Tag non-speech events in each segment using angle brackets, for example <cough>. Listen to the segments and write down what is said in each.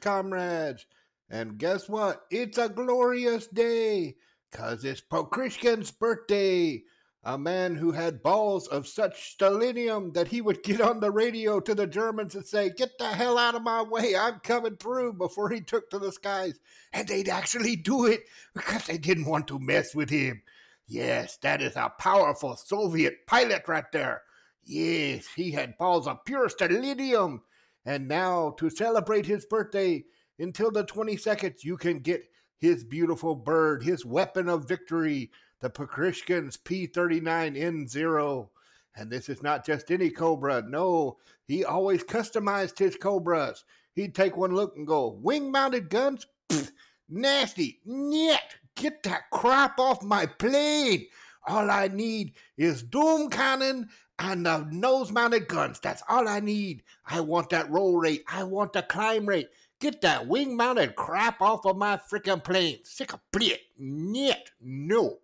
comrades. And guess what? It's a glorious day, 'cause it's Pokryshkin's birthday. A man who had balls of such stalinium that he would get on the radio to the Germans and say, Get the hell out of my way, I'm coming through, before he took to the skies. And they'd actually do it because they didn't want to mess with him. Yes, that is a powerful Soviet pilot right there. Yes, he had balls of pure stalinium. And now, to celebrate his birthday, until the 22nd, you can get his beautiful bird, his weapon of victory, the Pokryshkin's P39N0. And this is not just any Cobra. No, he always customized his Cobras. He'd take one look and go, wing mounted guns? Pfft, nasty. Nyet. Get that crap off my plane. All I need is Doom Cannon and the nose mounted guns. That's all I need. I want that roll rate. I want the climb rate. Get that wing mounted crap off of my freaking plane. Sick of blit. Nyet. No.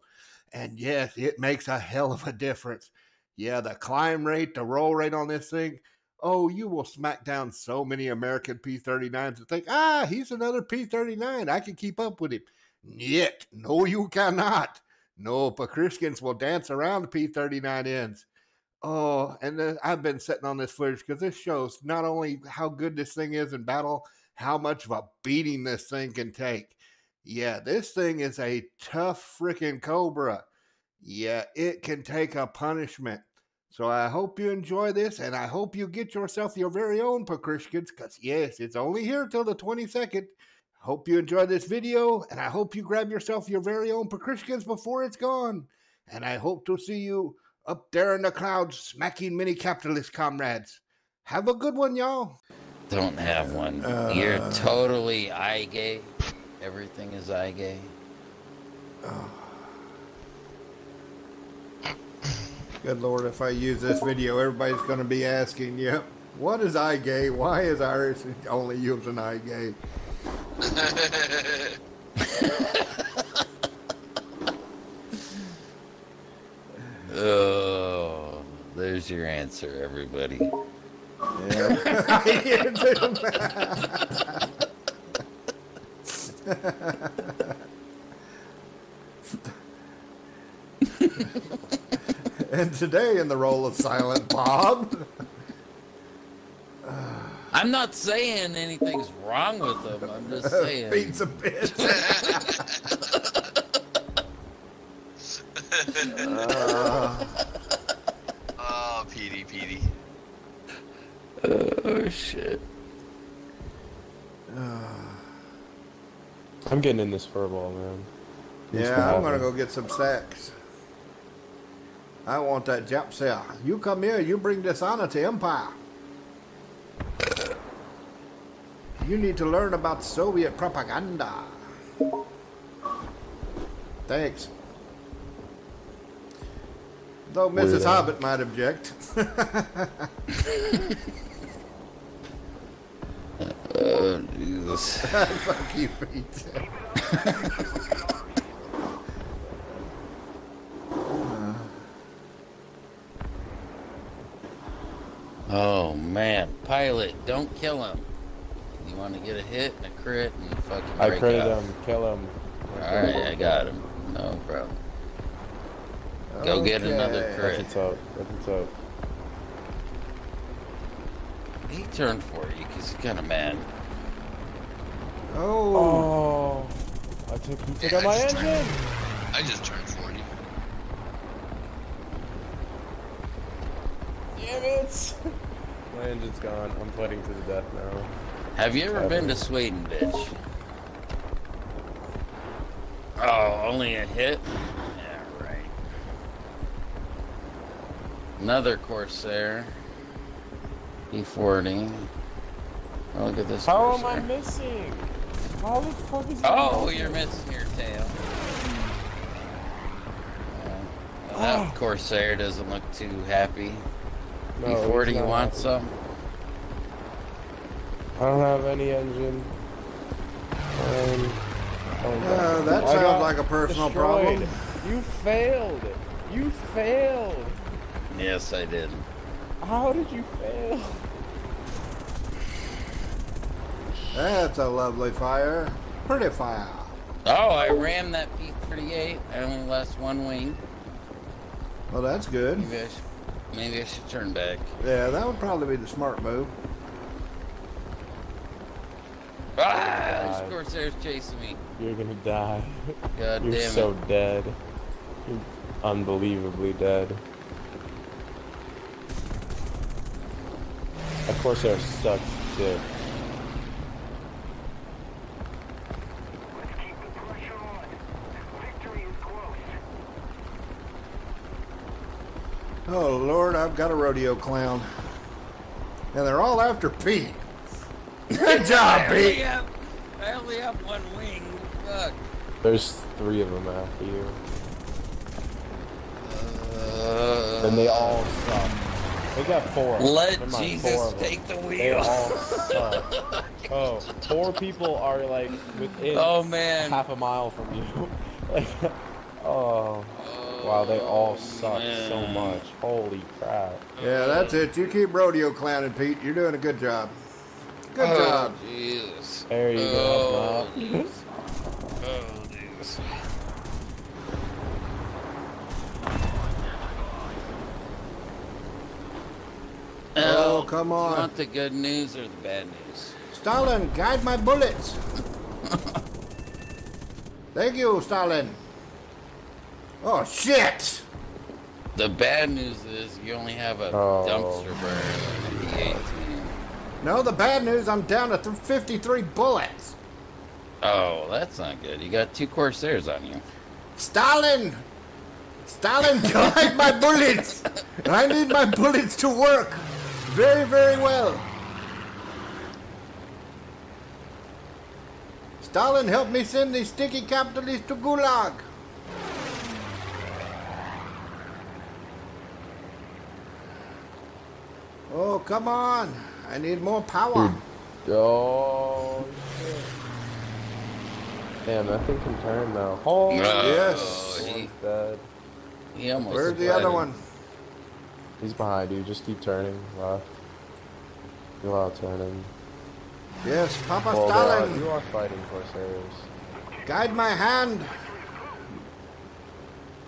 And yes, it makes a hell of a difference. Yeah, the climb rate, the roll rate on this thing. Oh, you will smack down so many American P 39s and think, ah, he's another P 39. I can keep up with him. Yet, no, you cannot. No, Pokryshkins will dance around P 39Ns. Oh, and I've been sitting on this footage because this shows not only how good this thing is in battle, how much of a beating this thing can take. Yeah, this thing is a tough freaking Cobra. Yeah, it can take a punishment. So I hope you enjoy this, and I hope you get yourself your very own Pokryshkins, because yes, it's only here till the 22nd. Hope you enjoy this video, and I hope you grab yourself your very own Pokryshkins before it's gone. And I hope to see you up there in the clouds smacking many capitalist comrades. Have a good one, y'all. Don't have one. Uh. You're totally eye gay. Everything is eye gay. <sighs> Good Lord, if I use this video, everybody's going to be asking, yep, what is iGay? Why is Irish only using iGay? <laughs> Oh, there's your answer, everybody. <laughs> and today, in the role of Silent Bob, I'm not saying anything's wrong with them. I'm just saying. <laughs> beats a <laughs> bit. <laughs> oh, Petey, Petey. Oh shit. I'm getting in this furball, man. What's yeah, I'm gonna go get some sex. I want that Jap cell. You come here, you bring dishonor to Empire. You need to learn about Soviet propaganda. Thanks. Though Mrs. Weirdo. Hobbit might object. Oh <laughs> Jesus. <laughs> Fuck you, Pete. <laughs> Oh man, pilot, don't kill him. You want to get a hit and a crit and fucking. I break critted out. him, kill him. All right, I got him. No problem. Go get another Okay. That's crit. what's up. That's what's up. He turned for you because he's kind of mad. Oh. Oh, I took, you took Yeah, out I my engine. turned- I just turned 40. Damn it! <laughs> my engine's gone. I'm fighting to the death now. Have you ever been to Sweden, bitch? Oh, only a hit? Yeah, right. Another Corsair. E40. Oh, look at this How am I Corsair. missing? How the fuck is Oh, missing? you're missing your tail. Yeah. Well, that Corsair doesn't look too happy. No, E40, you want happy. some? I don't have any engine. Um, oh, Uh, that sounds like a personal destroyed. problem. You failed. You failed. Yes, I did. How did you fail? That's a lovely fire. Pretty fire. Oh, I rammed that P-38. I only lost one wing. Well, that's good. Maybe I, should, maybe I should turn back. Yeah, that would probably be the smart move. Ah, this Corsair's chasing me. You're gonna die. God You're damn so dead. You're unbelievably dead. Of course, they're such shit. Let's keep the pressure on. Victory is too. Oh, Lord, I've got a rodeo clown. And they're all after Pete. Good <laughs> job, I only Pete. have, I only have one wing. Fuck. There's three of them after you. Uh, And they all suck. They got four. let Never mind, four Jesus of take the They wheel. all suck. Oh, four people are like within Oh man. half a mile from you. <laughs> like, oh, wow, they all oh, suck so much. Holy crap. Yeah, that's it. You keep rodeo clowning, Pete. You're doing a good job. Good oh, job. Jesus. There you oh, go, jeez. Oh, jeez. Oh, Al, come on. want the good news or the bad news? Stalin, guide my bullets. <laughs> Thank you, Stalin. Oh, shit. The bad news is you only have a Oh. dumpster burn like a P-18. No, the bad news, I'm down to th- 53 bullets. Oh, that's not good. You got two Corsairs on you. Stalin! Stalin, <laughs> guide my bullets! I need my bullets to work very, very well. Stalin, help me send these sticky capitalists to Gulag. Oh, come on. I need more power. Oh, shit. Damn, that thing can turn now. Oh, yes. he, dead. he almost. Where's the other died. one? He's behind you. Just keep turning left. You are turning. Yes, Papa Well, there are, Stalin. Uh, you are fighting Corsairs. Guide my hand.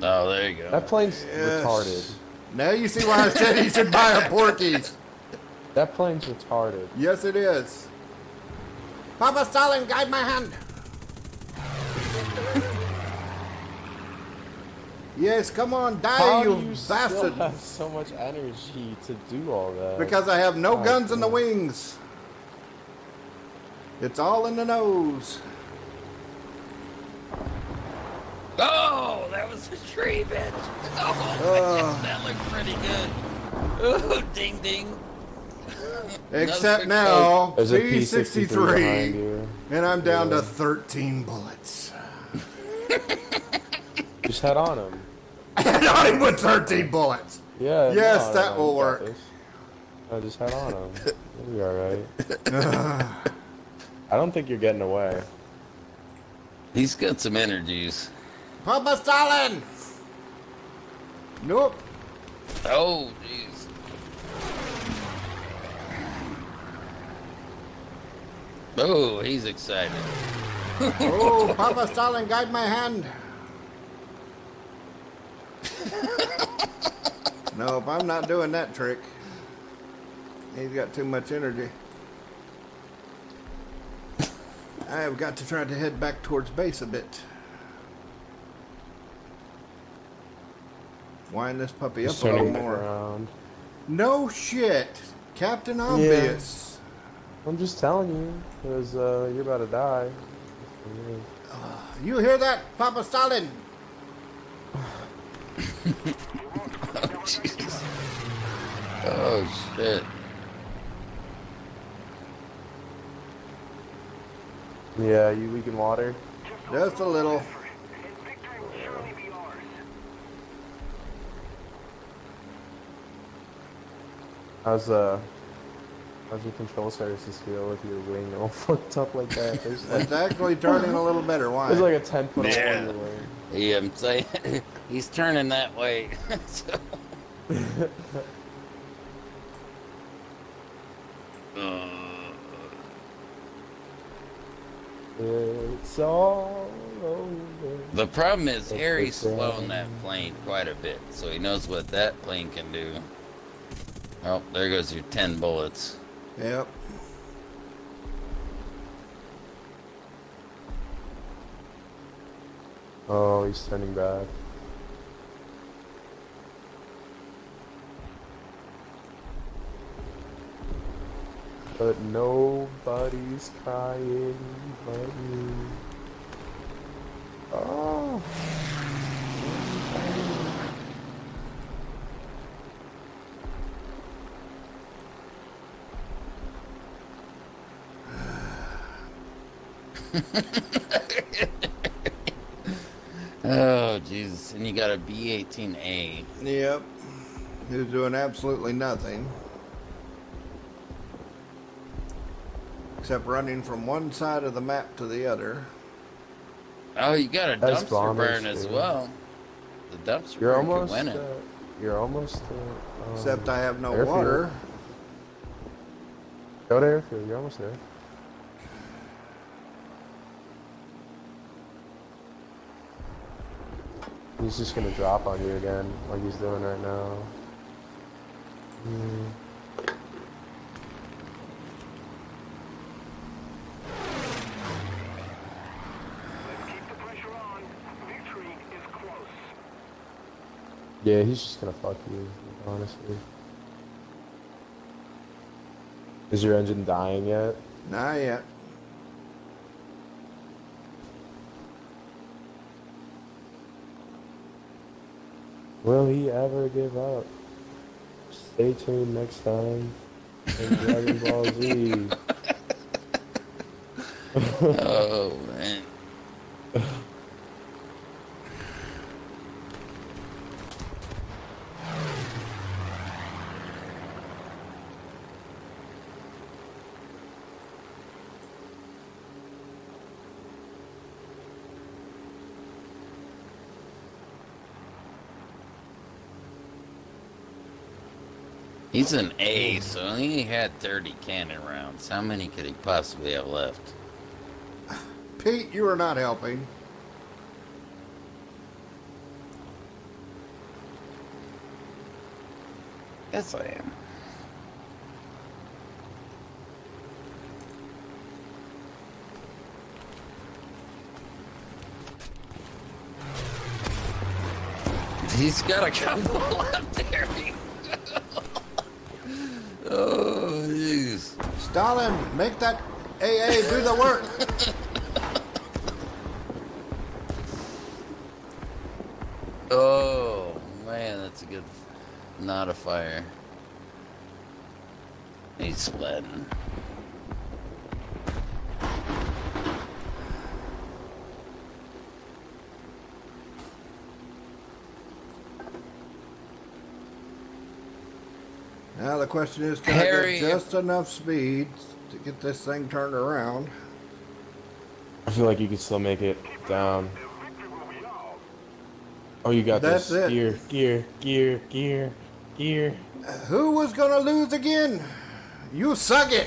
Oh, there you go. That plane's Yes. retarded. Now you see why I said he should buy a Porky's. <laughs> That plane's retarded. Yes, it is. Papa Stalin, guide my hand. <laughs> yes, come on, die, How you, do you still bastard. have so much energy to do all that? Because I have no Oh, guns in the wings. It's all in the nose. Oh, that was a tree, bitch. Oh, <laughs> Oh. that looked pretty good. Ooh, ding ding. Except now, There's a P-63 C63, and I'm down Yeah. to 13 bullets. Just head on him. <laughs> Not even with 13 bullets. Yeah. Yes, no, that no, will work. this. No, just head on him. You'll be alright. <laughs> I don't think you're getting away. He's got some energies. Papa Stalin! Nope. Oh, jeez. Oh, he's excited. Oh, Papa Stalin, guide my hand. Nope, I'm not doing that trick. He's got too much energy. I have got to try to head back towards base a bit. Wind this puppy Just up a little more. around. No shit. Captain Obvious. I'm just telling you, because uh, you're about to die. You hear that, Papa Stalin? Jeez. Oh, shit. Yeah, you leaking water? Just a little. And victory will surely be ours. How's uh, how's your control services feel with your wing all <laughs> fucked up like that? There's like, It's actually turning a little better. Why? there's like a ten foot Yeah. in wing. Yeah, I'm saying <laughs> he's turning that way. <laughs> so, uh, It's all over. The problem is That's Harry's the flown thing. that plane quite a bit, so he knows what that plane can do. Oh, there goes your 10 bullets. Yep. Oh, he's turning back. But nobody's crying but you. Oh. <laughs> Oh, Jesus. And you got a B 18A. Yep. Who's doing absolutely nothing. Except running from one side of the map to the other. Oh, you got a That's dumpster bombers, burn as dude. well. The dumpster You're burn could almost. win it. Uh, you're almost. Uh, um, Except I have no airfield. water. Go to airfield. You're almost there. He's just gonna drop on you again, like he's doing right now. Close. Yeah, he's just gonna fuck you, honestly. Is your engine dying yet? Not yet. Will he ever give up? Stay tuned next time in Dragon Ball Z. <laughs> Oh, man. <laughs> He's an ace, so he had 30 cannon rounds. How many could he possibly have left? Pete, you are not helping. Yes, I am. He's got a couple <laughs> left there. Oh, jeez. Stalin, make that AA do the work. <laughs> Oh, man, that's a good. Not a fire. He's splitting. Now the question is, can I get just enough speed to get this thing turned around? I feel like you can still make it down. Victory will be ours. Oh, you got That's this. it. Gear, gear, gear, gear, gear. Who was gonna lose again? You suck it.